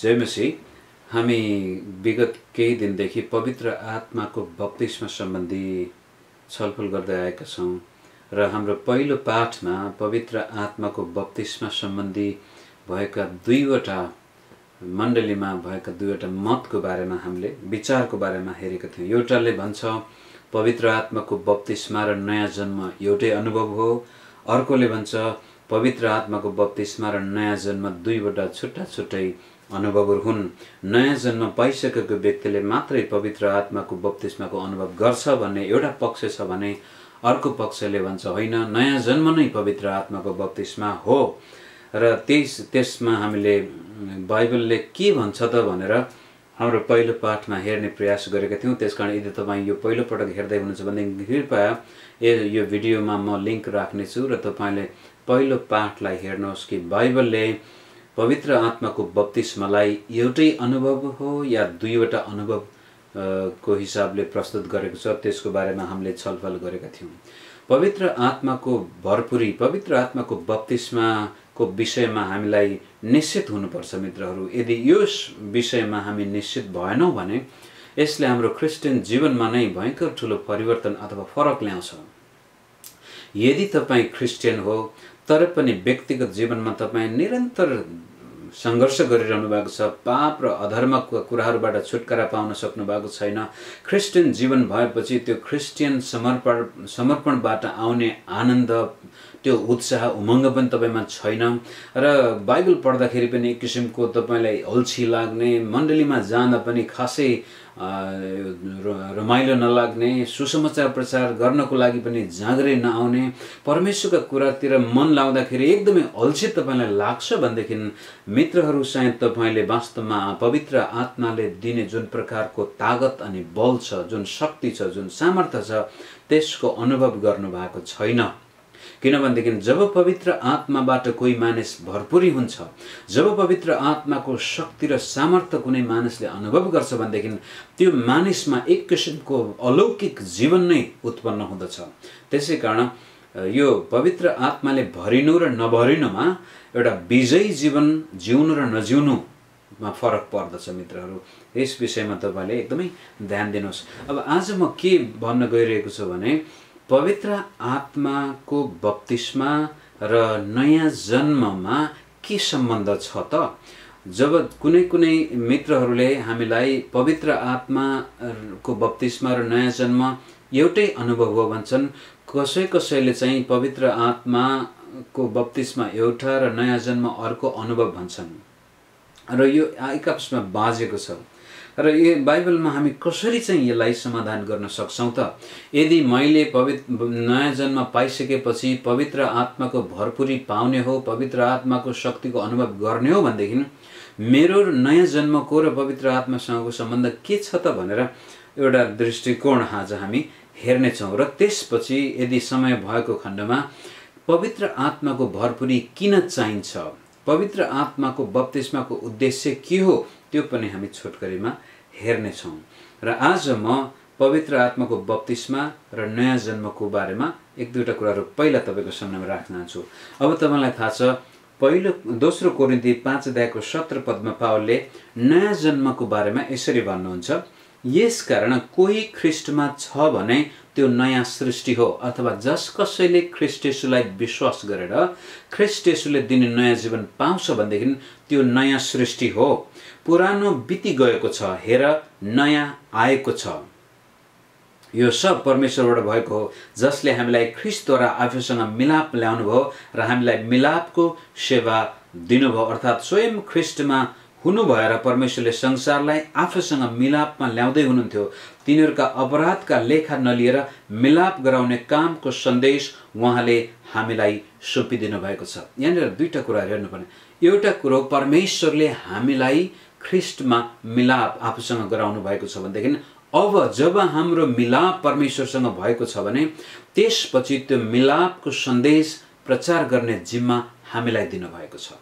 जयमसी हामी विगत केही दिनदेखि पवित्र आत्माको बत्तिसमा सम्बन्धी छलफल गर्दै आएका छौँ र हाम्रो पहिलो पाठमा पवित्र आत्माको बत्तिसमा सम्बन्धी भएका दुईवटा मण्डलीमा भएका दुईवटा मतको बारेमा हामीले विचारको बारेमा हेरेका थियौँ। एउटाले भन्छ पवित्र आत्माको बत्तिसमा र नयाँ जन्म एउटै अनुभव हो। अर्कोले भन्छ पवित्र आत्माको बत्तिसमा र नयाँ जन्म दुईवटा छुट्टा छुट्टै अनुभवहरू हुन्। नयाँ जन्म पाइसकेको व्यक्तिले मात्रै पवित्र आत्माको बत्तिसमाको अनुभव गर्छ भन्ने एउटा पक्ष छ भने अर्को पक्षले भन्छ होइन नयाँ जन्म नै पवित्र आत्माको बत्तिसमा हो। र त्यस त्यसमा हामीले बाइबलले के भन्छ त भनेर हाम्रो पहिलो पाठमा हेर्ने प्रयास गरेका थियौँ। त्यसकारण यदि तपाईँ यो पहिलोपटक हेर्दै हुनुहुन्छ भनेदेखि कृपया ए यो भिडियोमा म लिङ्क राख्नेछु र तपाईँले पहिलो पाठलाई हेर्नुहोस् कि बाइबलले पवित्र आत्माको बत्तिसमालाई एउटै अनुभव हो या दुईवटा अनुभव को हिसाबले प्रस्तुत गरेको छ त्यसको बारेमा हामीले छलफल गरेका थियौँ। पवित्र आत्माको भरपुरी पवित्र आत्माको बत्तिसमाको विषयमा हामीलाई निश्चित हुनुपर्छ मित्रहरू। यदि यस विषयमा हामी निश्चित भएनौँ भने यसले हाम्रो क्रिस्चियन जीवनमा नै भयङ्कर ठुलो परिवर्तन अथवा फरक ल्याउँछ। यदि तपाईँ क्रिस्चियन हो तर पनि व्यक्तिगत जीवनमा तपाईँ निरन्तर सङ्घर्ष गरिरहनु भएको छ। पाप र अधर्मको कुराहरूबाट छुटकारा पाउन सक्नु भएको छैन। क्रिस्चियन जीवन भएपछि त्यो क्रिस्चियन समर्पण समर्पणबाट आउने आनन्द त्यो उत्साह उमङ्ग पनि तपाईँमा छैन। र बाइबल पढ्दाखेरि पनि एक किसिमको तपाईँलाई अल्छी लाग्ने मण्डलीमा जाँदा पनि खासै रमाइलो नलाग्ने सुसमाचार प्रचार गर्नको लागि पनि जाँगरै नआउने परमेश्वरका कुरातिर मन लाउँदाखेरि एकदमै अल्छी तपाईँलाई लाग्छ भनेदेखि मित्रहरू सायद तपाईँले वास्तवमा पवित्र आत्माले दिने जुन प्रकारको तागत अनि बल छ जुन शक्ति छ जुन सामर्थ्य छ त्यसको अनुभव गर्नुभएको छैन। किनभनेदेखि जब पवित्र आत्माबाट कोही मानिस भरपुरी हुन्छ जब पवित्र आत्माको शक्ति र सामर्थ्य कुनै मानिसले अनुभव गर्छ भनेदेखि त्यो मानिसमा एक किसिमको अलौकिक जीवन नै उत्पन्न हुँदछ। त्यसै कारण यो पवित्र आत्माले भरिनु र नभरिनुमा एउटा विजयी जीवन जिउनु र नजिउनुमा फरक पर्दछ मित्रहरू। यस विषयमा तपाईँले एकदमै ध्यान दिनुहोस्। अब आज म के भन्न गइरहेको छु भने पवित्र आत्माको बत्तिसमा र नयाँ जन्ममा के सम्बन्ध छ त? जब कुनै कुनै मित्रहरूले हामीलाई पवित्र आत्माको बत्तिसमा र नयाँ जन्म एउटै अनुभव हो भन्छन् कसै कसैले चाहिँ पवित्र आत्माको बत्तिसमा एउटा र नयाँ जन्म अर्को अनुभव भन्छन्। र यो आपसमा बाँझेको छ। र यो बाइबलमा हामी कसरी चाहिँ यसलाई समाधान गर्न सक्छौँ त? यदि मैले पवित्र नयाँ जन्म पाइसकेपछि पवित्र आत्माको भरपुरी पाउने हो पवित्र आत्माको शक्तिको अनुभव गर्ने हो भनेदेखि मेरो नयाँ जन्मको र पवित्र आत्मासँगको सम्बन्ध के छ त भनेर एउटा दृष्टिकोण आज हामी हेर्नेछौँ र त्यसपछि यदि समय भएको खण्डमा पवित्र आत्माको भरपुरी किन चाहिन्छ? पवित्र आत्माको बत्तिस्माको उद्देश्य के हो? त्यो पनि हामी छोटकरीमा हेर्नेछौँ। र आज म पवित्र आत्माको बत्तिसमा र नयाँ जन्मको बारेमा एक दुईवटा कुराहरू पहिला तपाईँको सामनामा राख्न चाहन्छु। अब तपाईँलाई थाहा छ पहिलो दोस्रो कोरिन्ती पाँच अध्यायको सत्र पदमा पावलले नयाँ जन्मको बारेमा यसरी भन्नुहुन्छ यस कारण कोही ख्रिस्टमा छ भने त्यो नयाँ सृष्टि हो अथवा जस कसैले ख्रिस्टेसुलाई विश्वास गरेर ख्रिस्टेसुले दिने नयाँ जीवन पाउँछ भनेदेखि त्यो नयाँ सृष्टि हो। पुरानो बिति गएको छ हेर नयाँ आएको छ। यो सब परमेश्वरबाट भएको हो जसले हामीलाई ख्रिस्टद्वारा आफूसँग मिलाप ल्याउनु भयो र हामीलाई मिलापको सेवा दिनुभयो। अर्थात् स्वयं ख्रिस्टमा हुनु भएर परमेश्वरले संसारलाई आफूसँग मिलापमा ल्याउँदै हुनुहुन्थ्यो। तिनीहरूका अपराधका लेखा नलिएर मिलाप गराउने कामको सन्देश उहाँले हामीलाई सुम्पिदिनु भएको छ। यहाँनिर दुईवटा कुराहरू हेर्नुपर्ने। एउटा कुरो परमेश्वरले हामीलाई ख्रिस्टमा मिलाप आफूसँग गराउनु भएको छ भनेदेखि अब जब हाम्रो मिलाप परमेश्वरसँग भएको छ भने त्यसपछि त्यो मिलापको सन्देश प्रचार गर्ने जिम्मा हामीलाई दिनुभएको छ।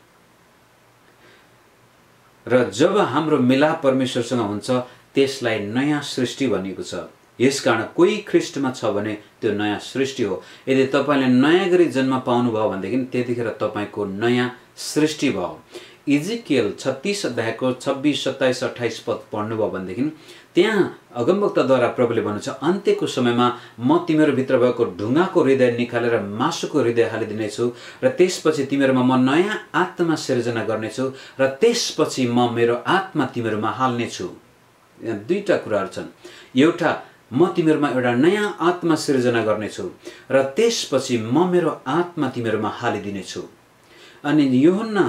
र जब हाम्रो मिलाप परमेश्वरसँग हुन्छ त्यसलाई नयाँ सृष्टि भनिएको छ। यसकारण कोही ख्रिस्टमा छ भने त्यो नयाँ सृष्टि हो। यदि तपाईँले नयाँ गरी जन्म पाउनुभयो भनेदेखि त्यतिखेर तपाईँको नयाँ सृष्टि भयो। इजिकेल छत्तिस अध्यायको छब्बिस सत्ताइस अठाइस पद पढ्नुभयो भनेदेखि त्यहाँ अगमवक्ताद्वारा प्रभुले भन्नुहुन्छ अन्त्यको समयमा म तिमीहरू भित्र भएको ढुङ्गाको हृदय निकालेर मासुको हृदय हालिदिनेछु र त्यसपछि तिमीहरूमा म नयाँ आत्मा सिर्जना गर्नेछु र त्यसपछि म मेरो आत्मा तिमीहरूमा हाल्नेछु। यहाँ दुईवटा कुराहरू छन्। एउटा म तिमीहरूमा एउटा नयाँ आत्मा सिर्जना गर्नेछु र त्यसपछि म मेरो आत्मा तिमीहरूमा हालिदिनेछु। अनि योहन्ना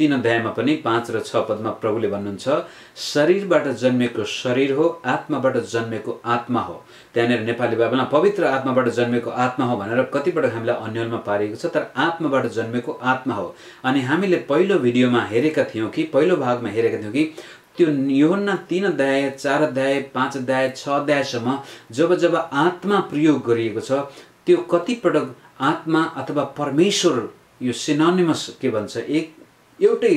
तिन अध्यायमा पनि पाँच र छ पदमा प्रभुले भन्नुहुन्छ शरीरबाट जन्मेको शरीर हो आत्माबाट जन्मेको आत्मा हो। त्यहाँनिर नेपाली बाइबलमा पवित्र आत्माबाट जन्मेको आत्मा हो भनेर कतिपटक हामीलाई अन्यलमा पारिएको छ तर आत्माबाट जन्मेको आत्मा हो। अनि हामीले पहिलो भिडियोमा हेरेका थियौँ कि पहिलो भागमा हेरेका थियौँ कि त्यो योहन्ना तिन अध्याय चार अध्याय पाँच अध्याय छ अध्यायसम्म जब जब आत्मा प्रयोग गरिएको छ त्यो कतिपटक आत्मा अथवा परमेश्वर यो सिनोनिमस के भन्छ एक एउटै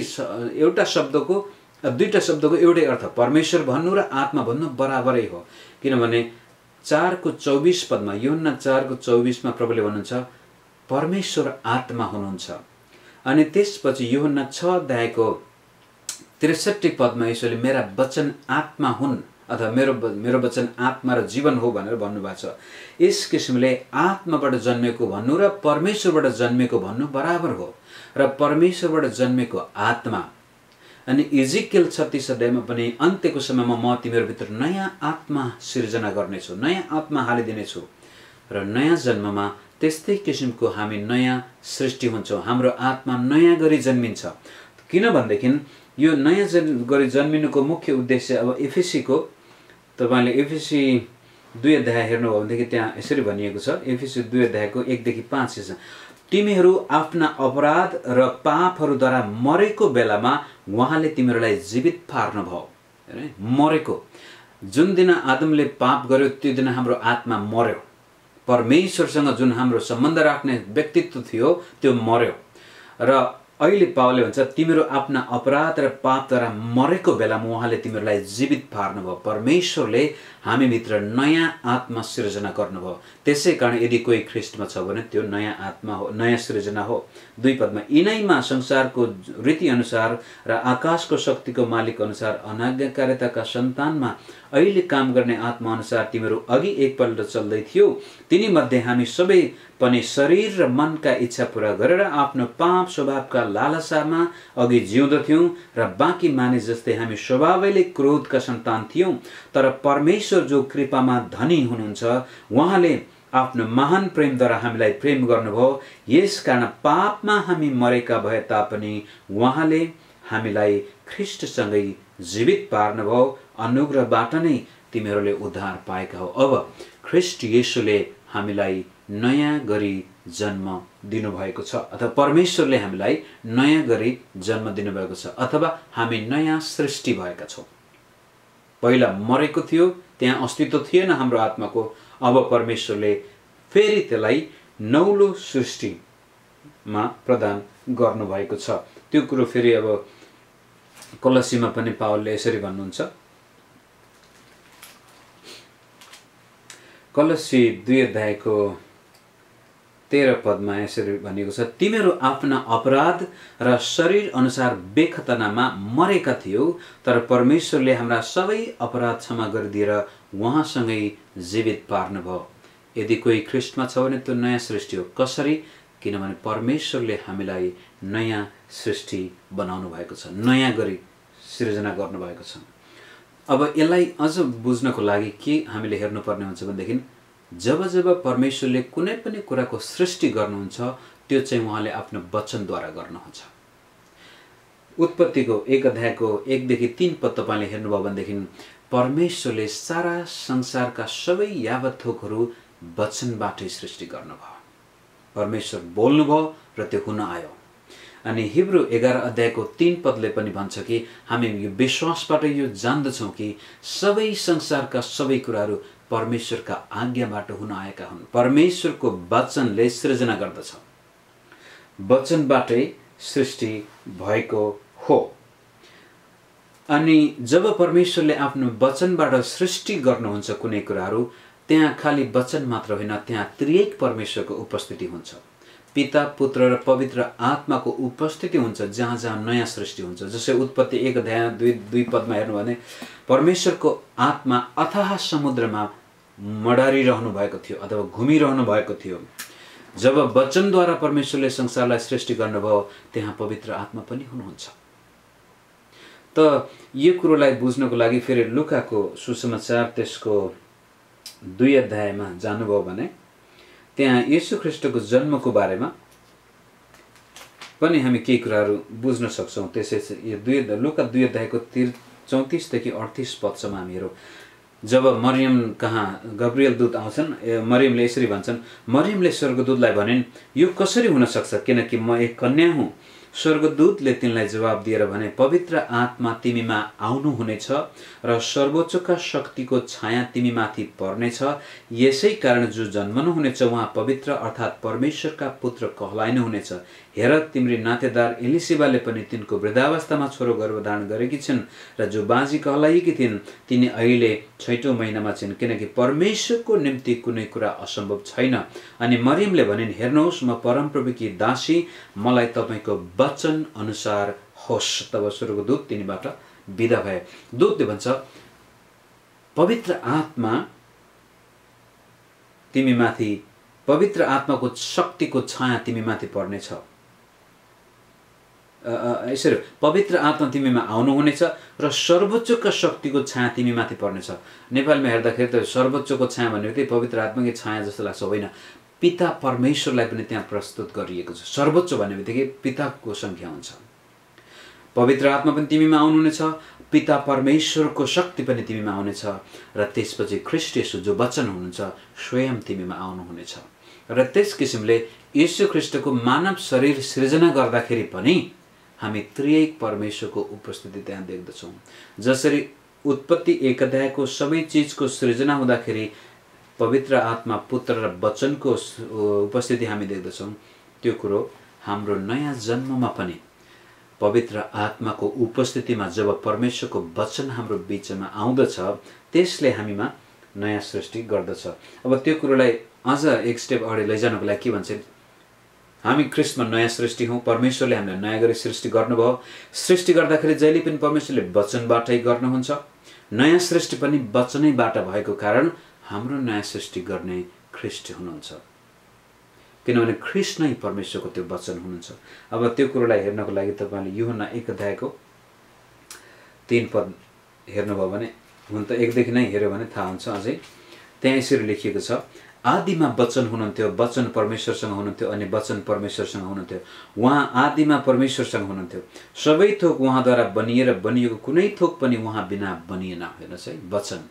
एउटा शब्दको दुईवटा शब्दको एउटै अर्थ परमेश्वर भन्नु र आत्मा भन्नु बराबरै हो। किनभने चारको चौबिस पदमा योहन्ना चारको चौबिसमा प्रभुले भन्नुहुन्छ परमेश्वर आत्मा हुनुहुन्छ। अनि त्यसपछि योहन्ना छ अध्यायको त्रिसठी पदमा ईश्वरले मेरा वचन आत्मा हुन् अथवा मेरो मेरो वचन आत्मा र जीवन हो भनेर भन्नुभएको छ। यस किसिमले आत्माबाट जन्मेको भन्नु र परमेश्वरबाट जन्मेको भन्नु बराबर हो। र परमेश्वरबाट जन्मेको आत्मा। अनि इजिकेल छत्तिस अध्यायमा पनि अन्त्यको समयमा म तिमीहरूभित्र नयाँ आत्मा सिर्जना गर्नेछु नयाँ आत्मा हालिदिनेछु। र नयाँ जन्ममा त्यस्तै किसिमको हामी नयाँ सृष्टि हुन्छौँ हाम्रो आत्मा नयाँ गरी जन्मिन्छ। किनभनेदेखि यो नयाँ जन् गरी जन्मिनुको मुख्य उद्देश्य अब एफिसीको तपाईँले एफिसी दुई अध्याय हेर्नुभयो भनेदेखि त्यहाँ यसरी भनिएको छ एफिसी दुई अध्यायको एकदेखि पाँच छ तिमीहरू आफ्ना अपराध र पापहरूद्वारा मरेको बेलामा उहाँले तिमीहरूलाई जीवित पार्नुभयो। होइन मरेको। जुन दिन आदमले पाप गर्यो त्यो दिन हाम्रो आत्मा मर्यो परमेश्वरसँग जुन हाम्रो सम्बन्ध राख्ने व्यक्तित्व थियो त्यो मर्यो र अहिले पावले भन्छ तिमीहरू आफ्ना अपराध र पापद्वारा मरेको बेलामा उहाँले तिमीहरूलाई जीवित पार्नुभयो। परमेश्वरले हामीभित्र नयाँ आत्मा सृजना गर्नुभयो। त्यसै कारण यदि कोही ख्रिस्टमा छ भने त्यो नयाँ आत्मा हो नयाँ सृजना हो। दुई पदमा यिनैमा संसारको रीतिअनुसार र आकाशको शक्तिको मालिक अनुसार अनाज्ञाकारिताका सन्तानमा अहिले काम गर्ने आत्मा अनुसार तिमीहरू अघि एकपल्ट चल्दै थियो तिनीमध्ये हामी सबै पनि शरीर र मनका इच्छा पुरा गरेर आफ्नो पाप स्वभावका लालसामा अघि जिउँदथ्यौँ र बाँकी मानिस जस्तै हामी स्वभावैले क्रोधका सन्तान थियौँ। तर परमेश्वर जो कृपामा धनी हुनुहुन्छ। उहाँले आफ्नो महान प्रेमद्वारा हामीलाई प्रेम गर्नुभयो। यस कारण पापमा हामी मरेका भए तापनि उहाँले हामीलाई ख्रिस्टसँगै जीवित पार्नुभयो। अनुग्रहबाट नै तिमीहरूले उद्धार पाएका हो। अब ख्रिस्ट येसुले हामीलाई नयाँ गरी जन्म दिनुभएको छ अथवा परमेश्वरले हामीलाई नयाँ गरी जन्म दिनुभएको छ अथवा हामी नयाँ सृष्टि भएका छौँ। पहिला मरेको थियो त्यहाँ अस्तित्व थिएन हाम्रो आत्माको। अब परमेश्वरले फेरि त्यसलाई नौलो सृष्टिमा प्रदान गर्नुभएको छ। त्यो कुरो फेरि अब कलसीमा पनि पावलले यसरी भन्नुहुन्छ। कलसी दुई अध्यायको तेह्र पदमा यसरी भनिएको छ तिमीहरू आफ्ना अपराध र शरीर अनुसार बेखतनामा मरेका थियौ तर परमेश्वरले हाम्रा सबै अपराध क्षमा गरिदिएर उहाँसँगै जीवित पार्नुभयो। यदि कोही ख्रिस्टमा छ भने त्यो नयाँ सृष्टि हो। कसरी? किनभने परमेश्वरले हामीलाई नयाँ सृष्टि बनाउनु भएको छ नयाँ गरी सिर्जना गर्नुभएको छ। अब यसलाई अझ बुझ्नको लागि के हामीले हेर्नुपर्ने हुन्छ भनेदेखि जब जब परमेश्वरले कुनै पनि कुराको सृष्टि गर्नुहुन्छ त्यो चाहिँ उहाँले आफ्नो वचनद्वारा गर्नुहुन्छ। उत्पत्तिको एक अध्यायको एकदेखि तिन पद तपाईँले हेर्नुभयो भनेदेखि परमेश्वरले सारा संसारका सबै यावत थोकहरू वचनबाटै सृष्टि गर्नुभयो। परमेश्वर बोल्नुभयो र त्यो हुन आयो। अनि हिब्रू एघार अध्यायको तिन पदले पनि भन्छ कि हामी यो विश्वासबाट यो जान्दछौँ कि सबै संसारका सबै कुराहरू परमेश्वरका आज्ञाबाट हुन आएका हुन्। परमेश्वरको वचनले सृजना गर्दछ। वचनबाटै सृष्टि भएको हो। अनि जब परमेश्वरले आफ्नो वचनबाट सृष्टि गर्नुहुन्छ कुनै कुराहरू त्यहाँ खालि वचन मात्र होइन त्यहाँ त्रिएक परमेश्वरको उपस्थिति हुन्छ। पिता पुत्र र पवित्र आत्माको उपस्थिति हुन्छ जहाँ जहाँ नयाँ सृष्टि हुन्छ। जस्तै उत्पत्ति एक अध्याय दुई दुई पदमा हेर्नु भने परमेश्वरको आत्मा अथाह समुद्रमा मडारिरहनु भएको थियो अथवा घुमिरहनु भएको थियो। जब वचनद्वारा परमेश्वरले संसारलाई सृष्टि गर्नुभयो त्यहाँ पवित्र आत्मा पनि हुनुहुन्छ। त यो कुरोलाई बुझ्नको लागि फेरि लुकाको सुसमाचार त्यसको दुई अध्यायमा जानुभयो भने त्यहाँ यीशु ख्रिस्टको जन्मको बारेमा पनि हामी केही कुराहरू बुझ्न सक्छौँ। त्यसै यो दुई लुका दुई अध्यायको तिर चौतिसदेखि अडतिस पदसम्म हामी हेरौँ। जब मरियम कहाँ गब्रियल दूत आउँछन् मरियमले यसरी भन्छन् मरियमले स्वर्गदूतलाई भनिन् यो कसरी हुनसक्छ किनकि म एक कन्या हुँ। स्वर्गदूतले तिनलाई जवाब दिएर भने पवित्र आत्मा तिमीमा आउनुहुनेछ र सर्वोच्चका शक्तिको छाया तिमीमाथि पर्नेछ। यसै कारण जो जन्मनुहुनेछ उहाँ पवित्र अर्थात् परमेश्वरका पुत्र कहलाइनुहुनेछ। हेर तिम्री नातेदार एलिसिबाले पनि तिनको वृद्धावस्थामा छोरो गर्भधारण गरेकी छिन् र जो बाजी कहलाएकी थिइन् तिनी अहिले छैटौँ महिनामा छिन् किनकि परमेश्वरको निम्ति कुनै कुरा असम्भव छैन। अनि मरियमले भनिन् हेर्नुहोस् म परमप्रभुकी दासी मलाई तपाईँको वचन अनुसार होस्। तब सुरुको दूत तिनीबाट विदा भए। दूतले भन्छ पवित्र आत्मा तिमीमाथि पवित्र आत्माको शक्तिको छाया तिमीमाथि पर्नेछ। यसरी पवित्र आत्मा तिमीमा आउनुहुनेछ र सर्वोच्चको शक्तिको छाया तिमीमाथि पर्नेछ। नेपालमा हेर्दाखेरि त सर्वोच्चको छाया भनेको त्यही पवित्र आत्माकै छाया जस्तो लाग्छ होइन? पिता परमेश्वरलाई पनि त्यहाँ प्रस्तुत गरिएको छ। सर्वोच्च भन्ने बित्तिकै पिताको सङ्ख्या हुन्छ। पवित्र आत्मा पनि तिमीमा आउनुहुनेछ पिता परमेश्वरको शक्ति पनि तिमीमा आउनेछ र त्यसपछि ख्रिस्ट जो वचन हुनुहुन्छ स्वयं तिमीमा आउनुहुनेछ। र त्यस किसिमले यशु ख्रिस्टको मानव शरीर सृजना गर्दाखेरि पनि हामी त्रिएक परमेश्वरको उपस्थिति त्यहाँ देख्दछौँ। जसरी उत्पत्ति एक अध्यायको सबै चिजको सृजना हुँदाखेरि पवित्र आत्मा पुत्र र वचनको उपस्थिति हामी देख्दछौँ। त्यो कुरो हाम्रो नयाँ जन्ममा पनि पवित्र आत्माको उपस्थितिमा जब परमेश्वरको वचन हाम्रो बिचमा आउँदछ त्यसले हामीमा नयाँ सृष्टि गर्दछ। अब त्यो कुरोलाई अझ एक स्टेप अगाडि लैजानुको लागि के भन्छ? हामी ख्रिस्टमा नयाँ सृष्टि हौँ। परमेश्वरले हामीलाई नयाँ गरी सृष्टि गर्नुभयो। सृष्टि गर्दाखेरि जहिले पनि परमेश्वरले वचनबाटै गर्नुहुन्छ। नयाँ सृष्टि पनि वचनैबाट भएको कारण हाम्रो नयाँ सृष्टि गर्ने ख्रिस्ट हुनुहुन्छ। किनभने ख्रिस्ट नै परमेश्वरको त्यो वचन हुनुहुन्छ। अब त्यो कुरोलाई हेर्नको लागि तपाईँले युहना एक अध्यायको तिन पद हेर्नुभयो भने हुन त एकदेखि नै हेऱ्यो भने थाहा हुन्छ अझै। त्यहाँ यसरी लेखिएको छ आदिमा वचन हुनुहुन्थ्यो वचन परमेश्वरसँग हुनुहुन्थ्यो अनि वचन परमेश्वरसँग हुनुहुन्थ्यो। उहाँ आदिमा परमेश्वरसँग हुनुहुन्थ्यो। सबै थोक उहाँद्वारा बनिएर बनिएको कुनै थोक पनि उहाँ बिना बनिएन हेर्नुहोस् है वचन।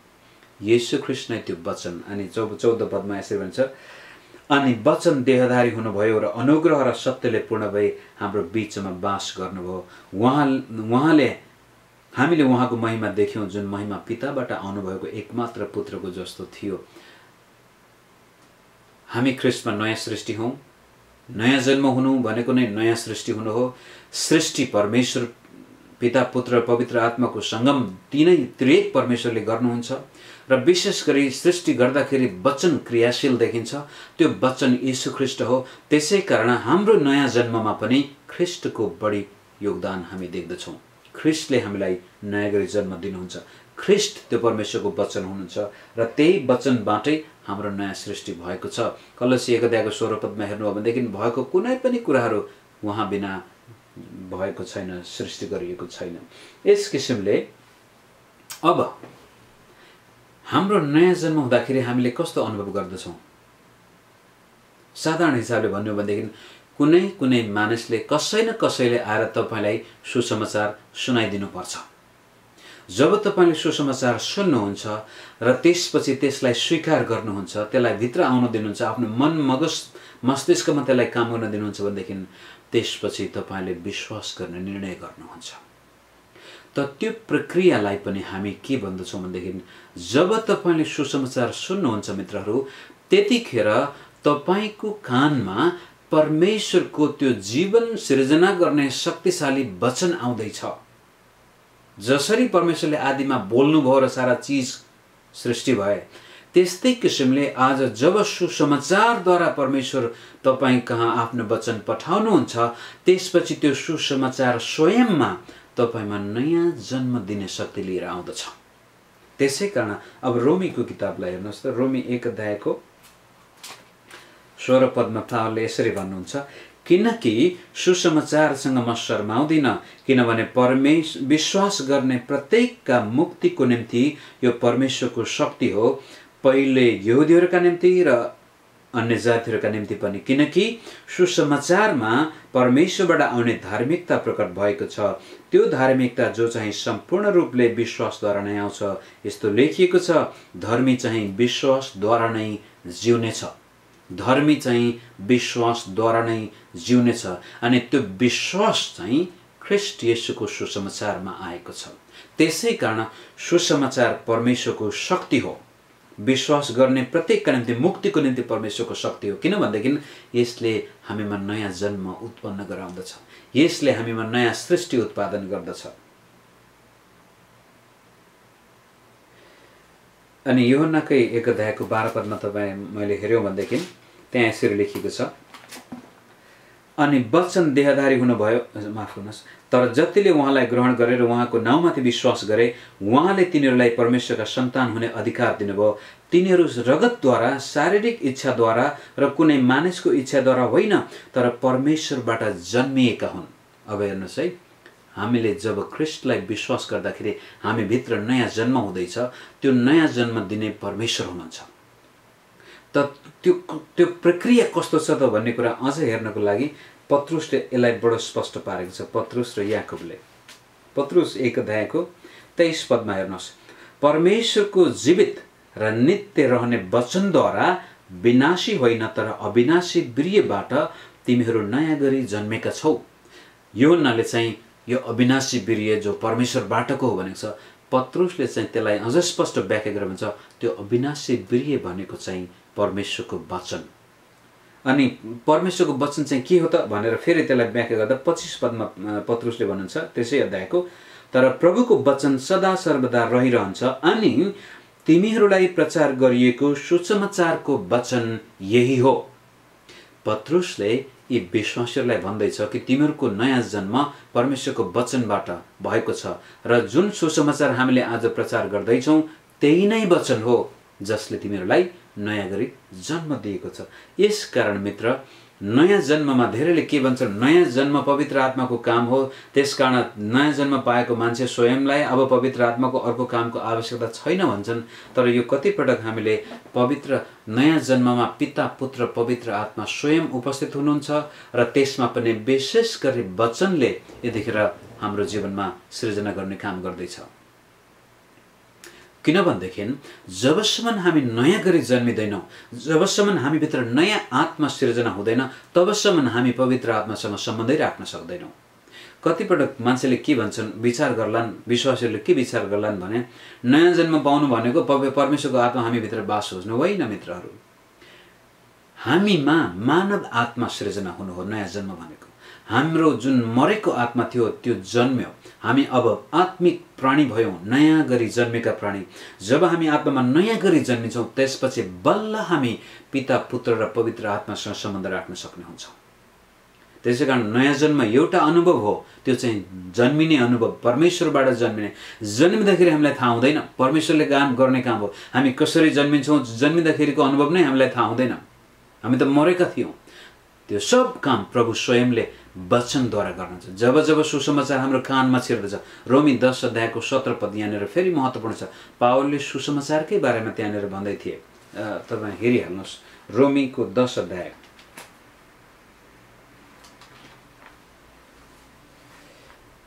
येसु कृष्ण त्यो वचन। अनि चौ चौध पदमा यसरी भन्छ अनि वचन देहधारी हुनुभयो र अनुग्रह र सत्यले पूर्ण भई हाम्रो बिचमा बास गर्नुभयो। उहाँ उहाँले हामीले उहाँको महिमा देख्यौँ जुन महिमा पिताबाट आउनुभएको एकमात्र पुत्रको जस्तो थियो। हामी ख्रिस्टमा नयाँ सृष्टि हौँ। नयाँ जन्म हुनु भनेको नै नयाँ सृष्टि हुनु हो। सृष्टि परमेश्वर पिता पुत्र पवित्र आत्माको सङ्गम तिनै त्रिएक परमेश्वरले गर्नुहुन्छ र विशेष गरी सृष्टि गर्दाखेरि वचन क्रियाशील देखिन्छ। त्यो वचन ख्रिस्ट हो। त्यसै कारण हाम्रो नयाँ जन्ममा पनि ख्रिस्टको बढी योगदान हामी देख्दछौँ। ख्रिस्टले हामीलाई नयाँ गरी जन्म दिनुहुन्छ। ख्रिस्ट त्यो परमेश्वरको वचन हुनुहुन्छ र त्यही वचनबाटै हाम्रो नयाँ सृष्टि भएको छ। कलसी एकद्याको स्वरूपदमा हेर्नुभयो भनेदेखि भएको कुनै पनि कुराहरू उहाँ बिना भएको छैन सृष्टि गरिएको छैन। यस किसिमले अब हाम्रो नयाँ जन्म हुँदाखेरि हामीले कस्तो अनुभव गर्दछौँ? साधारण हिसाबले भन्नु भनेदेखि कुनै कुनै मानिसले कसै न कसैले आएर तपाईँलाई सुसमाचार सुनाइदिनुपर्छ। जब तपाईँले सुसमाचार सुन्नुहुन्छ र त्यसपछि त्यसलाई स्वीकार गर्नुहुन्छ त्यसलाई भित्र आउन दिनुहुन्छ आफ्नो मन मगज मस्तिष्कमा त्यसलाई काम गर्न दिनुहुन्छ भनेदेखि त्यसपछि तपाईँले विश्वास गर्ने निर्णय गर्नुहुन्छ। त त्यो प्रक्रियालाई पनि हामी के भन्दछौँ भनेदेखि जब तपाईँले सुसमाचार सुन्नुहुन्छ मित्रहरू त्यतिखेर तपाईँको कानमा परमेश्वरको त्यो जीवन सृजना गर्ने शक्तिशाली वचन आउँदैछ। जसरी परमेश्वरले आदिमा बोल्नुभयो र सारा चिज सृष्टि भए त्यस्तै किसिमले आज जब सुसमाचारद्वारा परमेश्वर तपाईँ कहाँ आफ्नो वचन पठाउनुहुन्छ त्यसपछि त्यो सुसमाचार स्वयंमा तपाईँमा नयाँ जन्म दिने शक्ति लिएर आउँदछ। त्यसै कारण अब रोमीको किताबलाई हेर्नुहोस् त रोमी एक अध्यायको स्वर पदमा यसरी भन्नुहुन्छ किनकि सुसमाचारसँग म शर्माउँदिनँ किनभने परमेश विश्वास गर्ने प्रत्येकका मुक्तिको निम्ति यो परमेश्वरको शक्ति हो। पहिले यहुदीहरूका निम्ति र अन्य जातिहरूका निम्ति पनि। किनकि सुसमाचारमा परमेश्वरबाट आउने धार्मिकता प्रकट भएको छ। त्यो धार्मिकता जो चाहिँ सम्पूर्ण रूपले विश्वासद्वारा नै आउँछ यस्तो लेखिएको छ धर्मी चाहिँ विश्वासद्वारा नै जिउनेछ धर्मी चाहिँ विश्वासद्वारा नै जिउनेछ अनि त्यो विश्वास चाहिँ ख्रिस्ट येसुको सुसमाचारमा आएको छ। त्यसै कारण सुसमाचार परमेश्वरको शक्ति हो। विश्वास गर्ने प्रत्येकका निम्ति मुक्तिको निम्ति परमेश्वरको शक्ति हो। किनभनेदेखि यसले हामीमा नयाँ जन्म उत्पन्न गराउँदछ। यसले हामीमा नयाँ सृष्टि उत्पादन गर्दछ। अनि योहन्नाकै एक अध्यायको बाह्र पदमा तपाईँ मैले हेऱ्यौँ भनेदेखि त्यहाँ यसरी लेखिएको छ। अनि वचन देहधारी हुनुभयो माफ गर्नुहोस् तर जतिले उहाँलाई ग्रहण गरेर उहाँको नाउँमाथि विश्वास गरे उहाँले तिनीहरूलाई परमेश्वरका सन्तान हुने अधिकार दिनुभयो। तिनीहरू रगतद्वारा शारीरिक इच्छाद्वारा र कुनै मानिसको इच्छाद्वारा होइन तर परमेश्वरबाट जन्मिएका हुन्। अब हेर्नुहोस् है। हामीले जब ख्रिस्टलाई विश्वास गर्दाखेरि हामीभित्र नयाँ जन्म हुँदैछ त्यो नयाँ जन्म दिने परमेश्वर हुनुहुन्छ। त त्यो त्यो प्रक्रिया कस्तो छ त भन्ने कुरा अझ हेर्नको लागि पत्रुसले यसलाई बडो स्पष्ट पारेको छ। पत्रुस र याकुबले। पत्रुस एक अध्यायको तेइस पदमा हेर्नुहोस्। परमेश्वरको जीवित र नित्य रहने वचनद्वारा विनाशी होइन तर अविनाशी वीर्यबाट तिमीहरू नयाँ गरी जन्मेका छौ। यो हुनाले चाहिँ यो अविनाशी वीर्य जो परमेश्वरबाटको हो भनेको छ पत्रुसले चाहिँ त्यसलाई अझ स्पष्ट व्याख्या गरेर भन्छ त्यो अविनाशी वीर्य भनेको चाहिँ परमेश्वरको वचन। अनि परमेश्वरको वचन चाहिँ के हो त भनेर फेरि त्यसलाई व्याख्या गर्दा पच्चिस पदमा पत्रुसले भन्नुहुन्छ त्यसै अध्यायको तर प्रभुको वचन सदा सर्वदा रहिरहन्छ अनि तिमीहरूलाई प्रचार गरिएको सुसमाचारको वचन यही हो। पत्रुसले यी विश्वासीहरूलाई भन्दैछ कि तिमीहरूको नयाँ जन्म परमेश्वरको वचनबाट भएको छ र जुन सुसमाचार हामीले आज प्रचार गर्दैछौँ त्यही नै वचन हो जसले तिमीहरूलाई नयाँ गरी जन्म दिएको छ। यस कारण मित्र नयाँ जन्ममा धेरैले के भन्छन्? नयाँ जन्म पवित्र आत्माको काम हो। त्यस कारण नयाँ जन्म पाएको मान्छे स्वयंलाई अब पवित्र आत्माको अर्को कामको आवश्यकता छैन भन्छन्। तर यो कतिपटक हामीले पवित्र नयाँ जन्ममा पिता पुत्र पवित्र आत्मा स्वयं उपस्थित हुनुहुन्छ र त्यसमा पनि विशेष गरी वचनले यतिखेर हाम्रो जीवनमा सृजना गर्ने काम गर्दैछ। किनभनेदेखि जबसम्म हामी नयाँ गरी जन्मिँदैनौँ जबसम्म हामीभित्र नयाँ आत्मा सिर्जना हुँदैन तबसम्म हामी पवित्र आत्मासँग सम्बन्धै राख्न सक्दैनौँ। कतिपटक मान्छेले के भन्छन् विचार गर्लान् विश्वासीहरूले के विचार गर्लान् भने नयाँ जन्म पाउनु भनेको पव्य परमेश्वरको आत्मा हामीभित्र बास होज्नु होइन मित्रहरू। हामीमा मानव आत्मा सृजना हुनु हो नयाँ जन्म भनेको। हाम्रो जुन मरेको आत्मा थियो त्यो जन्म्यो। हामी अब आत्मिक प्राणी भयौँ नयाँ गरी जन्मेका प्राणी। जब हामी आत्मामा नयाँ गरी जन्मिन्छौँ त्यसपछि बल्ल हामी पिता पुत्र र पवित्र आत्मासँग सम्बन्ध राख्न सक्ने हुन्छौँ त्यसै कारण नयाँ जन्म एउटा अनुभव हो त्यो चाहिँ जन्मिने अनुभव परमेश्वरबाट जन्मिने। जन्मिँदाखेरि हामीलाई थाहा हुँदैन परमेश्वरले काम गर्ने काम हो। हामी कसरी जन्मिन्छौँ जन्मिँदाखेरिको अनुभव नै हामीलाई थाहा हुँदैन। हामी त मरेका थियौँ। त्यो सब काम प्रभु स्वयंले वचनद्वारा गर्नुहुन्छ जब जब सुसमाचार हाम्रो कानमा छिर्दछ रोमी दस अध्यायको सत्र पद यहाँनिर फेरि महत्त्वपूर्ण छ। पावलले सुसमाचारकै बारेमा त्यहाँनिर भन्दै थिए। तपाईँ हेरिहाल्नुहोस् रोमीको दस अध्याय।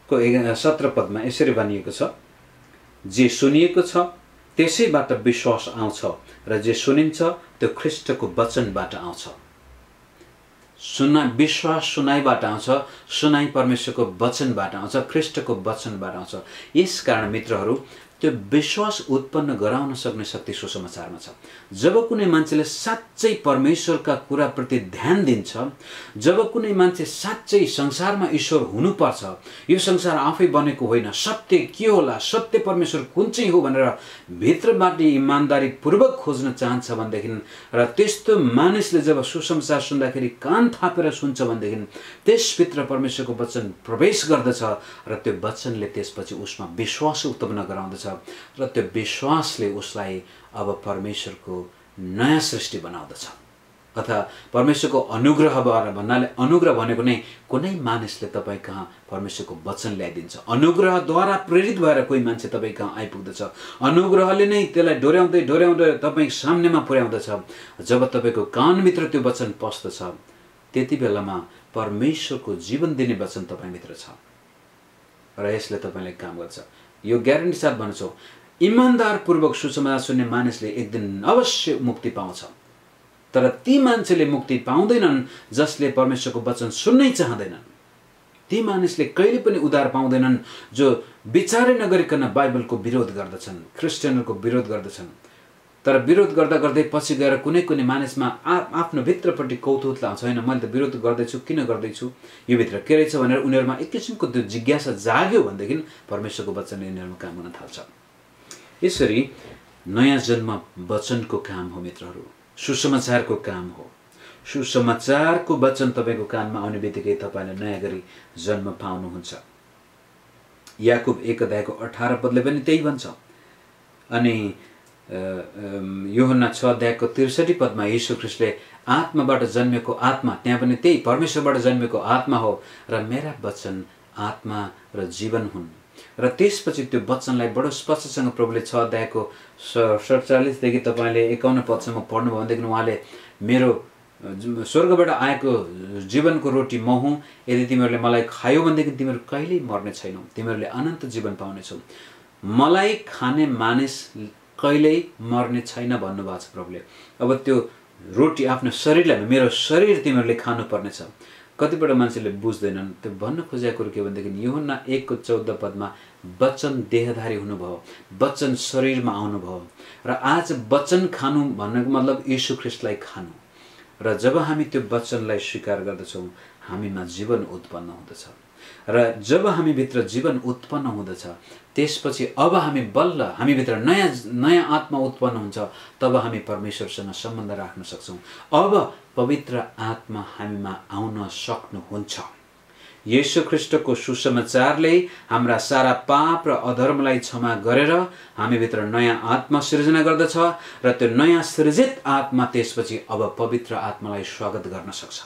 को सत्र पदमा यसरी भनिएको छ जे सुनिएको छ त्यसैबाट विश्वास आउँछ र जे सुनिन्छ त्यो ख्रिस्टको वचनबाट आउँछ। सुना विश्वास सुनाइबाट आउँछ सुनाइ परमेश्वरको वचनबाट आउँछ ख्रिस्टको वचनबाट आउँछ। यस कारण मित्रहरू त्यो विश्वास उत्पन्न गराउन सक्ने शक्ति सुसमाचारमा छ। जब कुनै मान्छेले साँच्चै परमेश्वरका कुराप्रति ध्यान दिन्छ जब कुनै मान्छे साँच्चै संसारमा ईश्वर हुनुपर्छ यो संसार आफै बनेको होइन। सत्य के होला? सत्य परमेश्वर कुन चाहिँ हो भनेर भित्रबाट इमान्दारीपूर्वक खोज्न चाहन्छ भनेदेखि र त्यस्तो मानिसले जब सुसमाचार सुन्दाखेरि कान थापेर सुन्छ भनेदेखि त्यसभित्र परमेश्वरको वचन प्रवेश गर्दछ र त्यो वचनले त्यसपछि उसमा विश्वास उत्पन्न गराउँदछ। र त्यो विश्वासले उसलाई अब परमेश्वरको नयाँ सृष्टि बनाउँदछ। अथवा परमेश्वरको अनुग्रहबाट भन्नाले अनुग्रह भनेको नै कुनै मानिसले तपाईँ कहाँ परमेश्वरको वचन ल्याइदिन्छ। अनुग्रहद्वारा प्रेरित भएर कोही मान्छे तपाईँ कहाँ आइपुग्दछ। अनुग्रहले नै त्यसलाई डोर्याउँदै डोर्याउँदै तपाईँ सामनेमा पुर्याउँदछ। जब तपाईँको कानभित्र त्यो वचन पस्दछ त्यति बेलामा परमेश्वरको जीवन दिने वचन तपाईँभित्र छ। र यसले तपाईँलाई काम गर्छ। यो ग्यारेन्टी साथ भन्छौँ। इमान्दारपूर्वक सुसमाचार सुन्ने मानिसले एक दिन अवश्य मुक्ति पाउँछ। तर ती मान्छेले मुक्ति पाउँदैनन् जसले परमेश्वरको वचन सुन्नै चाहँदैनन्। ती मानिसले कहिले पनि उद्धार पाउँदैनन् जो विचारै नगरिकन बाइबलको विरोध गर्दछन् क्रिस्चियनहरूको विरोध गर्दछन्। तर विरोध गर्दा गर्दै पछि गएर कुनै कुनै मानिसमा आ आफ्नो भित्रपट्टि कौतुहत छैन मैले त विरोध गर्दैछु किन गर्दैछु? यो भित्र के रहेछ भनेर उनीहरूमा एक किसिमको त्यो जिज्ञासा जाग्यो भनेदेखि परमेश्वरको वचनले उनीहरूमा काम गर्न थाल्छ। यसरी नयाँ जन्म वचनको काम हो मित्रहरू। सुसमाचारको काम हो। सुसमाचारको वचन तपाईँको कानमा आउने बित्तिकै तपाईँले नयाँ गरी जन्म पाउनुहुन्छ। याकुब एक अध्यायको अठार पदले पनि त्यही भन्छ। अनि योहन्ना छ अध्यायको त्रिसठी पदमा यीशु ख्रिस्टले आत्माबाट जन्मेको आत्मा त्यहाँ पनि त्यही परमेश्वरबाट जन्मेको आत्मा हो र मेरा वचन आत्मा र जीवन हुन्। र त्यसपछि त्यो वचनलाई बडो स्पष्टसँग प्रभुले छ अध्यायको सडचालिसदेखि तपाईँले एकाउन्न पदसम्म पढ्नुभयो भनेदेखि उहाँले मेरो स्वर्गबाट आएको जीवनको रोटी म हुँ यदि तिमीहरूले मलाई खायो भनेदेखि तिमीहरू कहिल्यै मर्ने छैनौ। तिमीहरूले अनन्त जीवन पाउनेछौ। मलाई खाने मानिस कहिल्यै मर्ने छैन भन्नुभएको छ प्रभुले। अब त्यो रोटी आफ्नो शरीरलाई मेरो शरीर तिमीहरूले खानुपर्नेछ। कतिपल्ट मान्छेले बुझ्दैनन्। त्यो भन्न खोजेको कुरो के भनेदेखि योहन्ना एकको चौध पदमा वचन देहधारी हुनुभयो वचन शरीरमा आउनुभयो र आज वचन खानु भन्नुको मतलब यीशु ख्रिस्टलाई खानु। र जब हामी त्यो वचनलाई स्वीकार गर्दछौँ हामीमा जीवन उत्पन्न हुँदछ। र जब हामीभित्र जीवन उत्पन्न हुँदछ त्यसपछि अब हामी बल्ल हामीभित्र नयाँ नयाँ आत्मा उत्पन्न हुन्छ तब हामी परमेश्वरसँग सम्बन्ध राख्न सक्छौँ। अब पवित्र आत्मा हामीमा आउन सक्नुहुन्छ। येशु ख्रिस्टको सुसमाचारले हाम्रा सारा पाप र अधर्मलाई क्षमा गरेर हामीभित्र नयाँ आत्मा सृजना गर्दछ र त्यो नयाँ सृजित आत्मा त्यसपछि अब पवित्र आत्मालाई स्वागत गर्न सक्छ।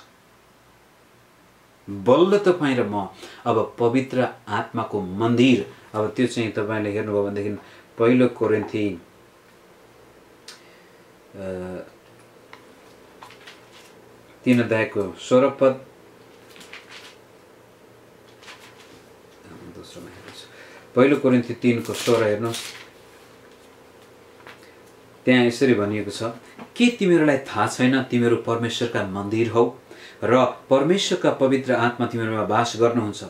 बल्ल तपाईँ र म अब पवित्र आत्माको मन्दिर अब त्यो चाहिँ तपाईँले हेर्नुभयो भनेदेखि पहिलो कोरिन्थी तिन अध्यायको सोह्र पद दोस्रोमा हेर्नुहोस्। पहिलो कोरिन्थी तिनको सोह्र हेर्नुहोस्। त्यहाँ यसरी भनिएको छ के तिमीहरूलाई थाहा छैन तिमीहरू परमेश्वरका मन्दिर हौ? र परमेश्वरका पवित्र आत्मा तिमीहरूमा बास गर्नुहुन्छ।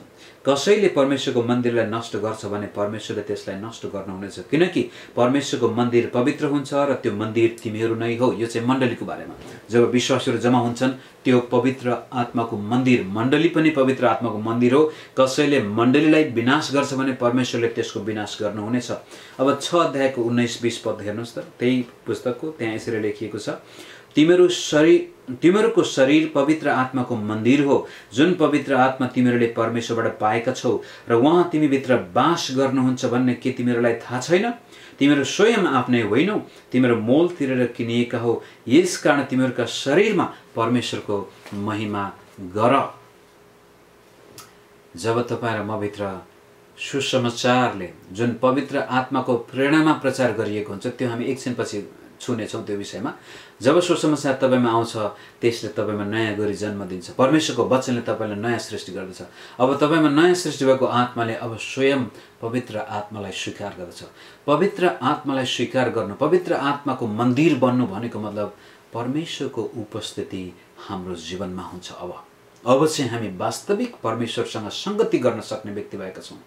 कसैले परमेश्वरको मन्दिरलाई नष्ट गर्छ भने परमेश्वरले त्यसलाई नष्ट गर्नुहुनेछ किनकि परमेश्वरको मन्दिर पवित्र हुन्छ र त्यो मन्दिर तिमीहरू नै हो। यो चाहिँ मण्डलीको बारेमा। जब विश्वासहरू जम्मा हुन्छन् त्यो पवित्र आत्माको मन्दिर मण्डली पनि पवित्र आत्माको मन्दिर हो। कसैले मण्डलीलाई विनाश गर्छ भने परमेश्वरले त्यसको विनाश गर्नुहुनेछ अब छ अध्यायको उन्नाइस बिस पद हेर्नुहोस् त। त्यही पुस्तकको त्यहाँ यसरी लेखिएको छ। तिमीहरू शरीर तिमीहरूको शरीर पवित्र आत्माको मन्दिर हो। जुन पवित्र आत्मा तिमीहरूले परमेश्वरबाट पाएका छौ र उहाँ तिमीभित्र बास गर्नुहुन्छ भन्ने के तिमीहरूलाई थाहा छैन? तिमीहरू स्वयं आफ्नै होइनौ तिमीहरू मोल तिरेर किनिएका हो। यस कारण तिमीहरूका शरीरमा परमेश्वरको महिमा गर। जब तपाईँ र मभित्र सुसमाचारले जुन पवित्र आत्माको प्रेरणामा प्रचार गरिएको हुन्छ त्यो हामी एकछिनपछि छुनेछौँ त्यो विषयमा। जब सुसमाचार तपाईँमा आउँछ त्यसले तपाईँमा नयाँ गरी जन्म दिन्छ। परमेश्वरको वचनले तपाईँलाई नयाँ सृष्टि गर्दछ। अब तपाईँमा नयाँ सृष्टि भएको आत्माले अब स्वयं पवित्र आत्मालाई स्वीकार गर्दछ। पवित्र आत्मालाई स्वीकार गर्नु पवित्र आत्माको मन्दिर बन्नु भनेको मतलब परमेश्वरको उपस्थिति हाम्रो जीवनमा हुन्छ अब। अब चाहिँ हामी वास्तविक परमेश्वरसँग सङ्गति गर्न सक्ने व्यक्ति भएका छौँ।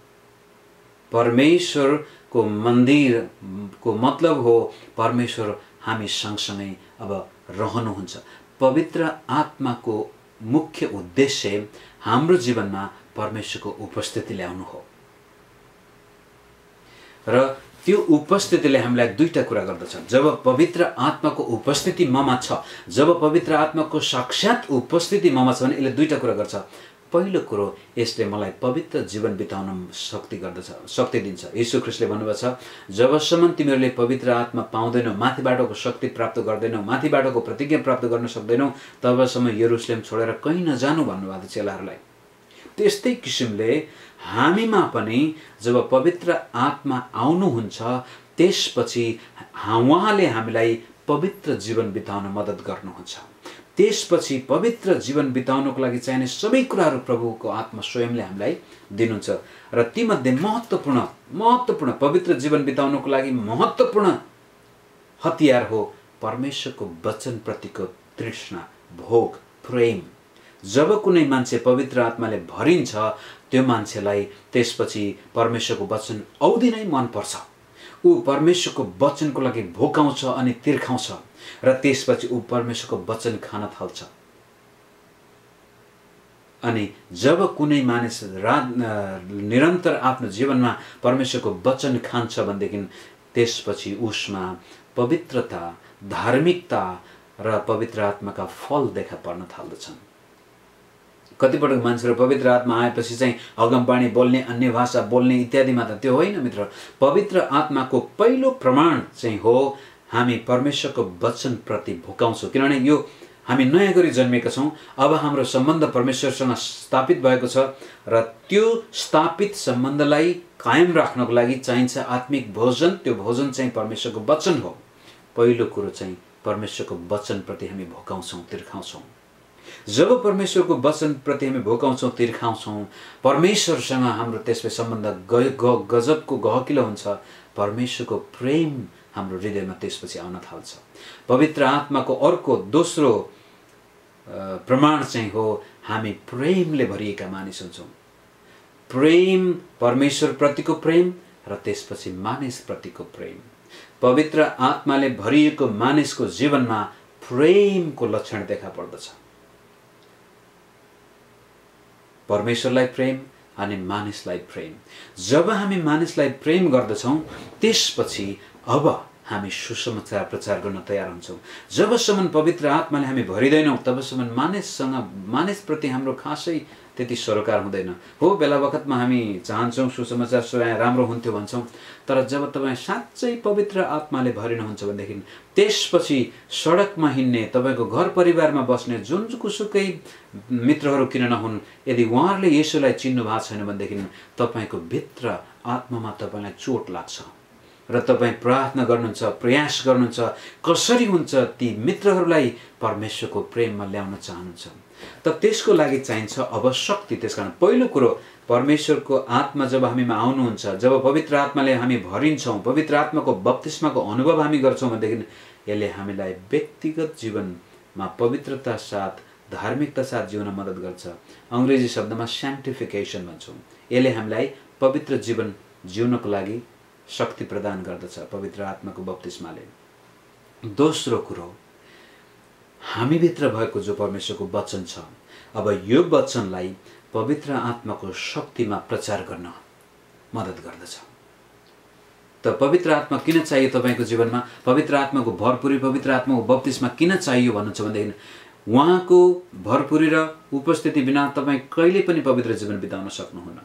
परमेश्वरको मन्दिरको मतलब हो परमेश्वर हामी सँगसँगै अब रहनुहुन्छ। पवित्र आत्माको मुख्य उद्देश्य हाम्रो जीवनमा परमेश्वरको उपस्थिति ल्याउनु हो। र त्यो उपस्थितिले हामीलाई दुईवटा कुरा गर्दछ। जब पवित्र आत्माको उपस्थिति ममा छ जब पवित्र आत्माको साक्षात् उपस्थिति ममा छ भने यसले दुईवटा कुरा गर्छ। पहिलो कुरो यसले मलाई पवित्र जीवन बिताउन शक्ति गर्दछ शक्ति दिन्छ। यीशु ख्रिस्टले भन्नुभएको छ जबसम्म तिमीहरूले पवित्र आत्मा पाउँदैनौ माथिबाटको शक्ति प्राप्त गर्दैनौ माथिबाटको प्रतिज्ञा प्राप्त गर्न सक्दैनौ तबसम्म यरुसलेम छोडेर कहीँ नजानु भन्नुभएको थियो चेलाहरूलाई त्यस्तै किसिमले हामीमा पनि जब पवित्र आत्मा आउनुहुन्छ त्यसपछि उहाँले हामीलाई पवित्र जीवन बिताउन मद्दत गर्नुहुन्छ। त्यसपछि पवित्र जीवन बिताउनको लागि चाहिने सबै कुराहरू प्रभुको आत्मा स्वयंले हामीलाई दिनुहुन्छ। र तीमध्ये महत्त्वपूर्ण महत्त्वपूर्ण पवित्र जीवन बिताउनको लागि महत्त्वपूर्ण हतियार हो परमेश्वरको वचनप्रतिको तृष्णा भोग प्रेम। जब कुनै मान्छे पवित्र आत्माले भरिन्छ त्यो मान्छेलाई त्यसपछि परमेश्वरको वचन औधी नै मनपर्छ। ऊ परमेश्वरको वचनको लागि भोकाउँछ अनि तिर्खाउँछ र त्यसपछि ऊ परमेश्वरको वचन खान थाल्छ। अनि जब कुनै मानिस रा निरन्तर आफ्नो जीवनमा परमेश्वरको वचन खान्छ भनेदेखि त्यसपछि उसमा पवित्रता धार्मिकता र पवित्र आत्माका फल देखा पर्न थाल्दछन्। कतिपटक मान्छेहरू पवित्र आत्मा आएपछि चाहिँ अगमबाणी बोल्ने अन्य भाषा बोल्ने इत्यादिमा त त्यो होइन मित्र पवित्र आत्माको पहिलो प्रमाण चाहिँ हो हामी परमेश्वरको वचनप्रति भोकाउँछौँ। किनभने यो हामी नयाँ गरी जन्मेका छौँ अब हाम्रो सम्बन्ध परमेश्वरसँग स्थापित भएको छ र त्यो स्थापित सम्बन्धलाई कायम राख्नको लागि चाहिन्छ आत्मिक भोजन। त्यो भोजन चाहिँ परमेश्वरको वचन हो। पहिलो कुरो चाहिँ परमेश्वरको वचनप्रति हामी भोकाउँछौँ तिर्खाउँछौँ। जब परमेश्वरको वचनप्रति हामी भोकाउँछौँ तिर्खाउँछौँ परमेश्वरसँग हाम्रो त्यसमा सम्बन्ध गजबको गहकिलो हुन्छ परमेश्वरको प्रेम हाम्रो हृदयमा त्यसपछि आउन थाल्छ। पवित्र आत्माको अर्को दोस्रो प्रमाण चाहिँ हो हामी प्रेमले भरिएका मानिस हुन्छौँ। प्रेम परमेश्वरप्रतिको प्रेम र त्यसपछि मानिसप्रतिको प्रेम। पवित्र आत्माले भरिएको मानिसको जीवनमा प्रेमको लक्षण देखा पर्दछ। परमेश्वरलाई प्रेम अनि मानिसलाई प्रेम। जब हामी मानिसलाई प्रेम गर्दछौँ त्यसपछि अब हामी सुसमाचार प्रचार गर्न तयार हुन्छौँ। जबसम्म पवित्र आत्माले हामी भरिँदैनौँ तबसम्म मानिससँग मानिसप्रति हाम्रो खासै त्यति सरोकार हुँदैन। हो बेला बखतमा हामी चाहन्छौँ सुसमाचार सुनाए राम्रो हुन्थ्यो भन्छौँ तर जब तपाईँ साँच्चै पवित्र आत्माले भरिनुहुन्छ भनेदेखि त्यसपछि सडकमा हिँड्ने तपाईँको घर परिवारमा बस्ने जुन कुसुकै मित्रहरू किन नहुन् यदि उहाँहरूले यसोलाई चिन्नु भएको छैन भनेदेखि तपाईँको भित्र आत्मामा तपाईँलाई चोट लाग्छ। र तपाईँ प्रार्थना गर्नुहुन्छ प्रयास गर्नुहुन्छ कसरी हुन्छ ती मित्रहरूलाई परमेश्वरको प्रेममा ल्याउन चाहनुहुन्छ। त त्यसको लागि चाहिन्छ अब शक्ति। त्यस कारण पहिलो कुरो परमेश्वरको आत्मा जब हामीमा आउनुहुन्छ जब पवित्र आत्माले हामी भरिन्छौँ पवित्र आत्माको बत्तिस्माको अनुभव हामी गर्छौँ भनेदेखि यसले हामीलाई व्यक्तिगत जीवनमा पवित्रता साथ धार्मिकता साथ जिउन मद्दत गर्छ। अङ्ग्रेजी शब्दमा साइन्टिफिकेसन भन्छौँ। यसले हामीलाई पवित्र जीवन जिउनको लागि शक्ति प्रदान गर्दछ पवित्र आत्माको बत्तिस्माले दोस्रो कुरो हामीभित्र भएको जो परमेश्वरको वचन छ अब यो वचनलाई पवित्र आत्माको शक्तिमा प्रचार गर्न मद्दत गर्दछ। त पवित्र आत्मा किन चाहियो तपाईँको जीवनमा? पवित्र आत्माको भरपुरी पवित्र आत्माको बत्तिसमा किन चाहियो भन्नुहुन्छ भनेदेखि उहाँको भरपुरी र उपस्थिति बिना तपाईँ कहिले पनि पवित्र जीवन बिताउन सक्नुहुन्न।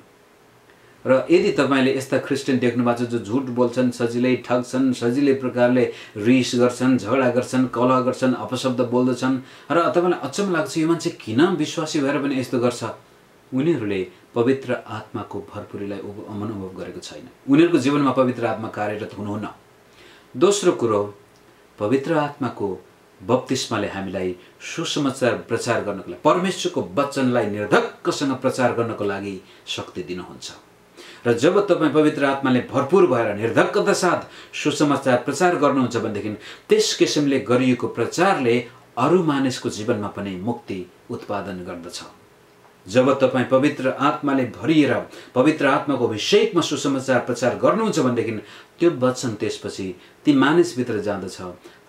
र यदि तपाईँले यस्ता क्रिस्चियन देख्नु भएको छ जो झुट बोल्छन् सजिलै ठग्छन् सजिलै प्रकारले रिस गर्छन् झगडा गर्छन् कलह गर्छन् अपशब्द बोल्दछन् र तपाईँलाई अचम्म लाग्छ यो मान्छे किन विश्वासी भएर पनि यस्तो गर्छ? उनीहरूले पवित्र आत्माको भरपुरीलाई अनुभव गरेको छैन। उनीहरूको जीवनमा पवित्र आत्मा कार्यरत हुनुहुन्न। दोस्रो कुरो पवित्र आत्माको बप्तिस्माले हामीलाई सुसमाचार प्रचार गर्नको लागि परमेश्वरको वचनलाई निर्धक्कसँग प्रचार गर्नको लागि शक्ति दिनुहुन्छ। र जब तपाईँ पवित्र आत्माले भरपुर भएर निर्धक्कता साथ सुसमाचार प्रचार गर्नुहुन्छ भनेदेखि त्यस किसिमले गरिएको प्रचारले अरू मानिसको जीवनमा पनि मुक्ति उत्पादन गर्दछ। जब तपाईँ पवित्र आत्माले भरिएर पवित्र आत्माको अभिषेकमा सुसमाचार प्रचार गर्नुहुन्छ भनेदेखि त्यो वचन त्यसपछि ती मानिसभित्र जाँदछ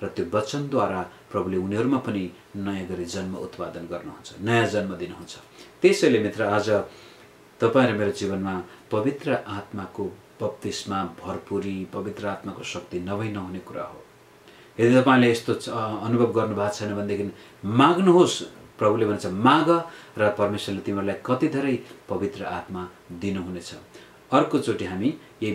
र त्यो वचनद्वारा प्रभुले उनीहरूमा पनि नयाँ गरी जन्म उत्पादन गर्नुहुन्छ नयाँ जन्म दिनुहुन्छ त्यसैले मित्र आज तपाईँ र मेरो जीवनमा पवित्र आत्माको बत्तिसमा भरपुरी पवित्र आत्माको शक्ति नभई नहुने कुरा हो। यदि तपाईँले यस्तो अनुभव गर्नुभएको छैन भनेदेखि माग्नुहोस्। प्रभुले भन्छ माग र परमेश्वरले तिमीहरूलाई कति धेरै पवित्र आत्मा दिनुहुनेछ। अर्कोचोटि हामी यही